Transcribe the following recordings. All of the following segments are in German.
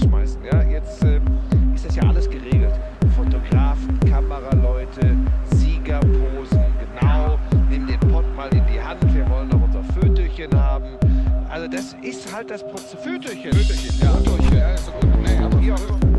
wegschmeißen. Ja? Jetzt äh, ist das ja alles geregelt. Fotografen, Kameraleute, Siegerposen, genau. Nehmen den Pott mal in die Hand. Wir wollen noch unser Fötchen haben. Also das ist halt das Proz Fötchen. Fötchen, ja. Fötchen, ja, ist so gut. Nee, aber Wie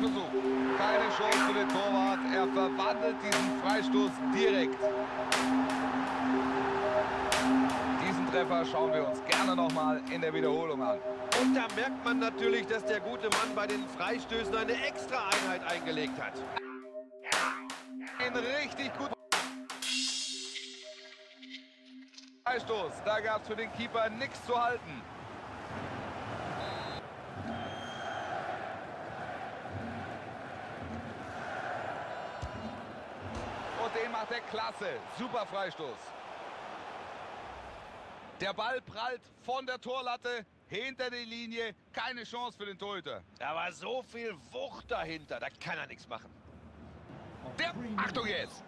Versuch. Keine Chance für den Torwart. Er verwandelt diesen Freistoß direkt. Diesen Treffer schauen wir uns gerne nochmal in der Wiederholung an. Und da merkt man natürlich, dass der gute Mann bei den Freistößen eine extra Einheit eingelegt hat. Ein richtig gut. Freistoß. Da gab es für den Keeper nichts zu halten. Und den macht er klasse. Super Freistoß. Der Ball prallt von der Torlatte hinter die Linie. Keine Chance für den Torhüter. Da war so viel Wucht dahinter, da kann er nichts machen. Der, Achtung jetzt!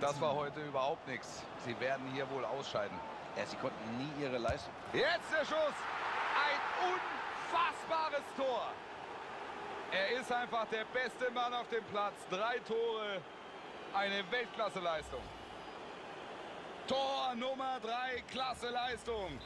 Das war heute überhaupt nichts. Sie werden hier wohl ausscheiden. Ja, sie konnten nie ihre Leistung. Jetzt der Schuss. Ein unfassbares Tor. Er ist einfach der beste Mann auf dem Platz. Drei Tore. Eine Weltklasse-Leistung. Tor Nummer drei, Klasse Leistung.